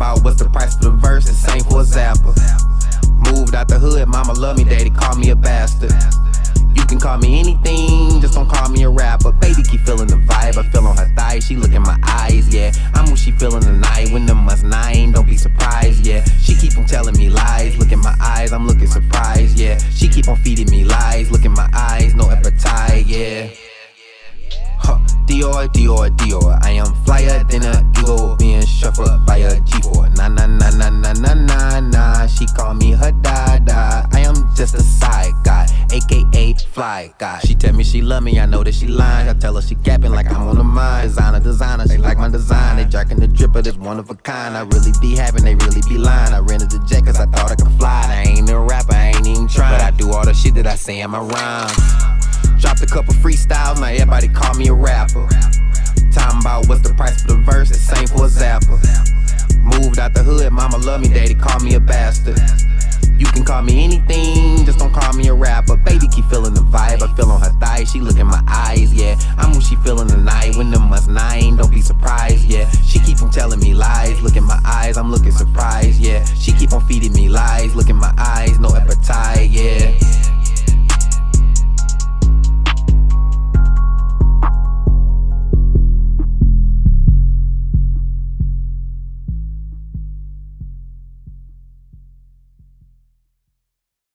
about what's the price for the verse, the same for a zapper. Moved out the hood, mama love me, daddy call me a bastard. You can call me anything, just don't call me a rapper. Baby keep feeling the vibe, I feel on her thighs, she look in my eyes, yeah. I'm who she feeling tonight, when the month's nine, don't be surprised, yeah. She keep on telling me lies, look in my eyes, I'm looking surprised, yeah. She keep on feeding me lies, look in my eyes, no appetite, yeah. Huh. Dior, Dior, Dior. I am flyer fly guy. She tell me she love me, I know that she lying. I tell her she capping like I'm on the mind. Designer, designer, she like my design. They jacking the dripper, that's one of a kind. I really be having, they really be lying. I rented the jet cause I thought I could fly. I ain't a rapper, I ain't even trying. But I do all the shit that I say in my rhymes. Dropped a couple freestyles, now everybody call me a rapper. Talking about what's the price for the verse, the same for a zapper. Moved out the hood, mama love me, daddy call me a bastard. You can call me anything, just don't call me a rapper. Baby keep feeling